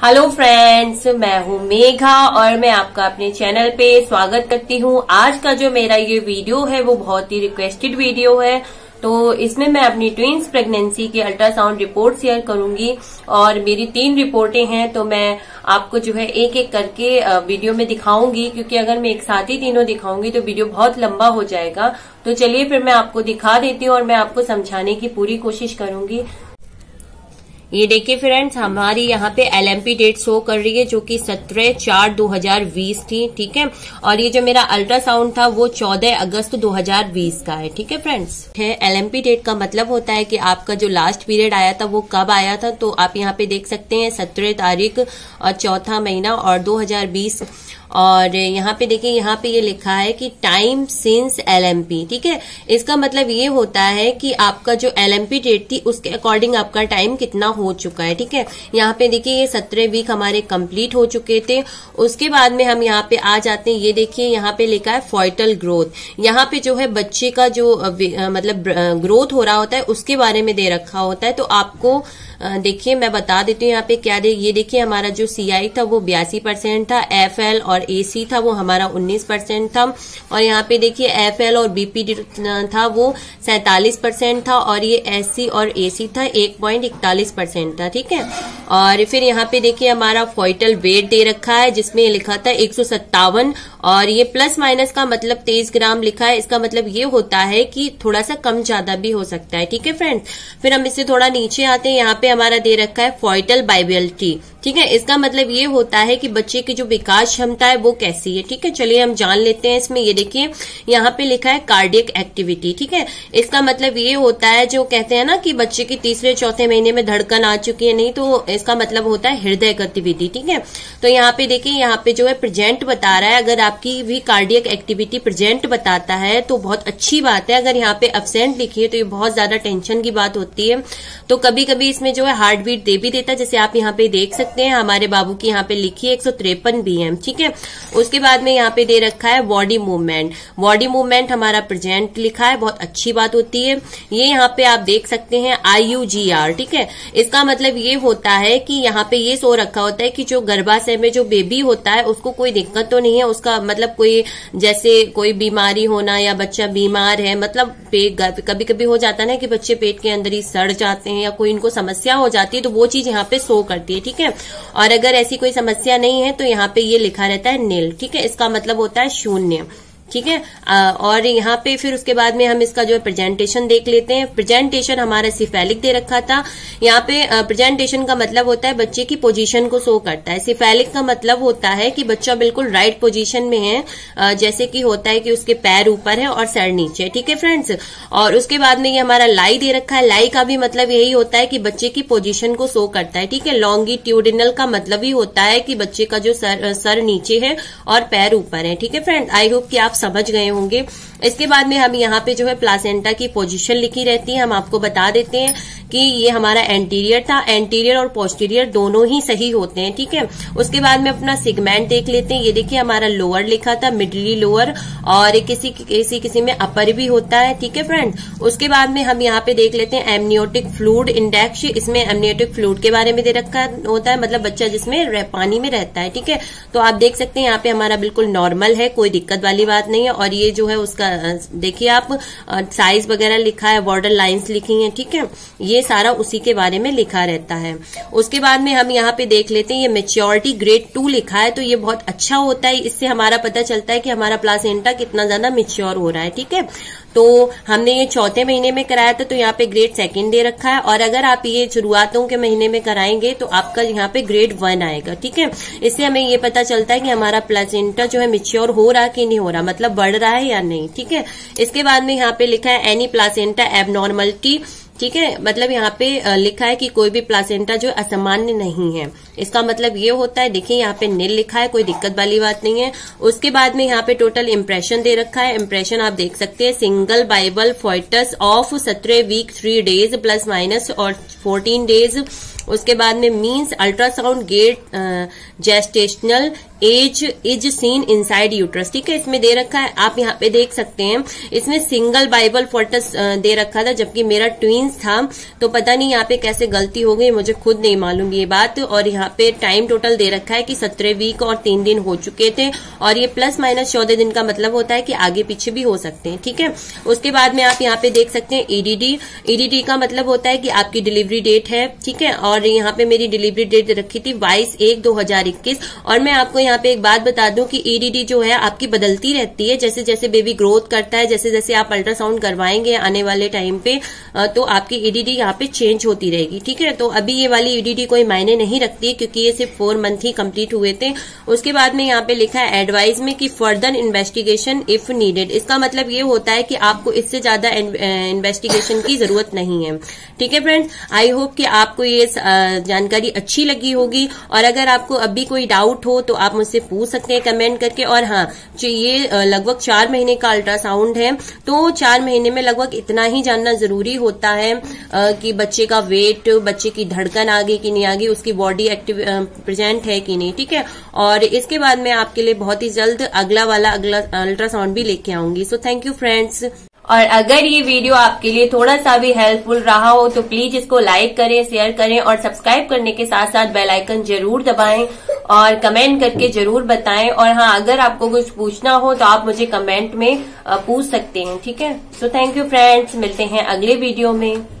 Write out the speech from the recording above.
Hello friends मैं हूँ मेघा और मैं आपका अपने चैनल पे स्वागत करती हूँ। आज का जो मेरा ये वीडियो है, वो बहुत ही रिक्वेस्टेड वीडियो है। तो इसमें मैं अपनी ट्विंस प्रेगनेंसी की अल्ट्रासाउंड रिपोर्ट शेयर करूँगी और मेरी तीन रिपोर्टें हैं तो मैं आपको जो है एक एक करके वीडियो में दिखाऊँगी। क्योंकि अगर मैं एक साथ ही तीनों दिखाऊँगी तो वीडियो बहुत लंबा हो जाएगा। तो चलिए फिर मैं आपको दिखा देती हूँ और मैं आपको समझाने की पूरी कोशिश करूँगी। ये देखिए फ्रेंड्स हमारी यहाँ पे एलएमपी डेट शो कर रही है, जो कि सत्रह चार दो हज़ार बीस थी, ठीक है? और ये जो मेरा अल्ट्रासाउंड था, वो चौदह अगस्त दो हज़ार बीस का है, ठीक है फ्रेंड्स है एलएमपी डेट का मतलब होता है कि आपका जो लास्ट पीरियड आया था, वो कब आया था? तो आप यहाँ पे देख सकते हैं, सत्रह तारीख और चौथा महीना और दो हज़ार बीस। और यहाँ पे देखिए, यहाँ पे ये लिखा है कि टाइम सिंस एलएमपी ठीक है? इसका मतलब ये होता है कि आपका जो एलएमपी डेट थी, उसके अकॉर्डिंग आपका टाइम कितना हो चुका है, ठीक है? यहाँ पे देखिए, ये सत्रह वीक हमारे कंप्लीट हो चुके थे। उसके बाद में हम यहाँ पे आ जाते हैं। ये देखिए, यहाँ पे लिखा है फॉइटल ग्रोथ यहाँ पे जो है बच्चे का जो मतलब ग्रोथ हो रहा होता है, उसके बारे में दे रखा होता है। तो आपको देखिए, मैं बता देती हूँ यहाँ पे क्या दे, ये देखिए, हमारा जो सीआई था, वो बयासी परसेंट था। एफएल और एसी था, वो हमारा उन्नीस परसेंट था। और यहाँ पे देखिए एफएल और बीपी था, वो सैतालीस परसेंट था। और ये एससी और एसी था, एक पॉइंट इकतालीस परसेंट। था, ठीक है? और फिर यहाँ पे देखिए हमारा फॉइटल वेट दे रखा है, जिसमें लिखा था एक और ये प्लस माइनस का मतलब तेईस ग्राम लिखा है। इसका मतलब ये होता है कि थोड़ा सा कम ज़्यादा भी हो सकता है। ठीक है फ्रेंड्स फिर हम इससे थोड़ा नीचे आते हैं। यहाँ पे हमारा दे रखा है फॉइटल बाइबिलिटी ठीक है? इसका मतलब ये होता है कि बच्चे की जो विकास क्षमता है वो कैसी है। ठीक है? चलिए हम जान लेते हैं इसमें। ये देखिए, यहाँ पे लिखा है कार्डियक एक्टिविटी ठीक है? इसका मतलब ये होता है, जो कहते हैं ना कि बच्चे की तीसरे चौथे महीने में धड़कन आ चुकी है। नहीं तो इसका मतलब होता है हृदय गतिविधि। ठीक है? तो यहाँ पे देखिए, यहाँ पे जो है प्रेजेंट बता रहा है। अगर आपकी भी कार्डियक एक्टिविटी प्रेजेंट बताता है तो बहुत अच्छी बात है। अगर यहाँ पे अबसेंट लिखी है तो ये बहुत ज़्यादा टेंशन की बात होती है। तो कभी कभी इसमें जो है हार्ट बीट दे भी देता है, जैसे आप यहाँ पे देख सकते हैं, हमारे बाबू की यहाँ पे लिखी है एक तिरपन बीएम ठीक है? उसके बाद में यहाँ पे दे रखा है बॉडी मूवमेंट बॉडी मूवमेंट हमारा प्रेजेंट लिखा है, बहुत अच्छी बात होती है। ये यहाँ पे आप देख सकते हैं आई ठीक है? इसका मतलब ये होता है कि यहाँ पे ये सो रखा होता है कि जो गर्भाशय में जो बेबी होता है, उसको कोई दिक्कत तो नहीं है, उसका मतलब कोई जैसे कोई बीमारी होना या बच्चा बीमार है मतलब कभी कभी हो जाता ना कि बच्चे पेट के अंदर ही सड़ जाते हैं या कोई इनको समस्या हो जाती है तो वो चीज़ यहाँ पे सो करती है, ठीक है? और अगर ऐसी कोई समस्या नहीं है तो यहाँ पे ये लिखा रहता है नील, ठीक है? इसका मतलब होता है शून्य। ठीक है? और यहाँ पे फिर उसके बाद में हम इसका जो है प्रेजेंटेशन देख लेते हैं। प्रेजेंटेशन हमारा सिफेलिक दे रखा था। यहाँ पे प्रेजेंटेशन का मतलब होता है बच्चे की पोजीशन को शो करता है। सिफेलिक का मतलब होता है कि बच्चा बिल्कुल राइट पोजीशन में है। जैसे कि होता है कि उसके पैर ऊपर है और सर नीचे ठीक है फ्रेंड्स और उसके बाद में ये हमारा लाई दे रखा है। लाई का भी मतलब यही होता है कि बच्चे की पोजिशन को शो करता है। ठीक है? लॉन्गिट्यूडिनल का मतलब ही होता है कि बच्चे का जो सर सर नीचे है और पैर ऊपर है। ठीक है फ्रेंड आई होप कि आप समझ गए होंगे। इसके बाद में हम यहाँ पे जो है प्लासेंटा की पोजीशन लिखी रहती है, हम आपको बता देते हैं। कि ये हमारा एंटीरियर था एंटीरियर और पोस्टीरियर दोनों ही सही होते हैं, ठीक है? उसके बाद में अपना सिगमेंट देख लेते हैं। ये देखिए, हमारा लोअर लिखा था मिडली लोअर और किसी किसी किसी में अपर भी होता है, ठीक है फ्रेंड उसके बाद में हम यहाँ पे देख लेते हैं एमनियोटिक फ्लूड इंडेक्स इसमें एमनियोटिक फ्लूड के बारे में दे रखा होता है मतलब बच्चा जिसमें पानी में रहता है, ठीक है? तो आप देख सकते हैं, यहाँ पे हमारा बिल्कुल नॉर्मल है, कोई दिक्कत वाली बात नहीं है, और ये जो है उसका देखिए आप साइज़ वगैरह लिखा है बॉर्डर लाइंस लिखी हैं, ठीक है? ये सारा उसी के बारे में लिखा रहता है। उसके बाद में हम यहाँ पे देख लेते हैं, ये मेच्योरिटी ग्रेड टू लिखा है तो ये बहुत अच्छा होता है। इससे हमारा पता चलता है कि हमारा प्लासेंटा कितना ज़्यादा मेच्योर हो रहा है, ठीक है? तो हमने ये चौथे महीने में कराया था तो यहाँ पे ग्रेड सेकेंड दे रखा है। और अगर आप ये शुरुआतों के महीने में कराएँगे तो आपका यहाँ पे ग्रेड वन आएगा, ठीक है? इससे हमें ये पता चलता है कि हमारा प्लासेंटा जो है मिच्योर हो रहा कि नहीं हो रहा मतलब बढ़ रहा है या नहीं, ठीक है? इसके बाद में यहाँ पे लिखा है एनी प्लासेंटा एबनॉर्मलिटी ठीक है? मतलब यहाँ पे लिखा है कि कोई भी प्लासेंटा जो असामान्य नहीं है। इसका मतलब ये होता है, देखिए यहाँ पे नील लिखा है, कोई दिक्कत वाली बात नहीं है। उसके बाद में यहाँ पे टोटल इम्प्रेशन दे रखा है। इम्प्रेशन आप देख सकते हैं सिंगल बाइबल फोइटस ऑफ़ सत्रह week three days plus minus और फोर्टीन डेज़ उसके बाद में means ultrasound get gestational age is seen inside uterus ठीक है, इसमें दे रखा है। आप यहाँ पे देख सकते हैं। इसमें सिंगल बाइबल फोटस दे रखा था, जबकि मेरा ट्विंस था। तो पता नहीं यहाँ पे कैसे गलती हो गई, मुझे खुद नहीं मालूम ये बात। और यहाँ पे टाइम टोटल दे रखा है कि सत्रह वीक और तीन दिन हो चुके थे। और ये प्लस माइनस चौदह दिन का मतलब होता है कि आगे पीछे भी हो सकते हैं। ठीक है? उसके बाद में आप यहाँ पे देख सकते हैं ईडीडी ईडीडी का मतलब होता है कि आपकी डिलीवरी डेट है। ठीक है? और यहाँ पे मेरी डिलीवरी डेट रखी थी बाईस एक दो हज़ार इक्कीस। और मैं आपको यहाँ पे एक बात बता दूँ कि ईडीडी जो है आपकी बदलती रहती है। जैसे जैसे बेबी ग्रोथ करता है, जैसे जैसे आप अल्ट्रासाउंड करवाएँगे आने वाले टाइम पे तो आपकी ईडीडी यहाँ पे चेंज होती रहेगी। ठीक है? तो अभी ये वाली ईडीडी कोई मायने नहीं रखती है, क्योंकि ये सिर्फ़ फोर मंथ ही कंप्लीट हुए थे। उसके बाद में यहाँ पे लिखा है एडवाइज में कि फर्दर इन्वेस्टिगेशन इफ़ नीडेड इसका मतलब ये होता है कि आपको इससे ज़्यादा इन्वेस्टिगेशन की ज़रूरत नहीं है। ठीक है फ्रेंड्स आई होप कि आपको ये जानकारी अच्छी लगी होगी। और अगर आपको अभी कोई डाउट हो तो आप मुझसे पूछ सकते हैं कमेंट करके। और हाँ जो ये लगभग चार महीने का अल्ट्रासाउंड है तो चार महीने में लगभग इतना ही जानना ज़रूरी होता है कि बच्चे का वेट बच्चे की धड़कन आगे की नहीं आगे, उसकी बॉडी एक्टिव प्रेजेंट है कि नहीं, ठीक है? और इसके बाद मैं आपके लिए बहुत ही जल्द अगला वाला, अगला अल्ट्रासाउंड भी लेके आऊँगी। सो थैंक यू फ्रेंड्स और अगर ये वीडियो आपके लिए थोड़ा सा भी हेल्पफुल रहा हो तो प्लीज़ इसको लाइक करें शेयर करें और सब्सक्राइब करने के साथ साथ बेल आइकन ज़रूर दबाएँ और कमेंट करके ज़रूर बताएँ। और हाँ अगर आपको कुछ पूछना हो तो आप मुझे कमेंट में पूछ सकते हैं, ठीक है? सो थैंक यू फ्रेंड्स मिलते हैं अगले वीडियो में।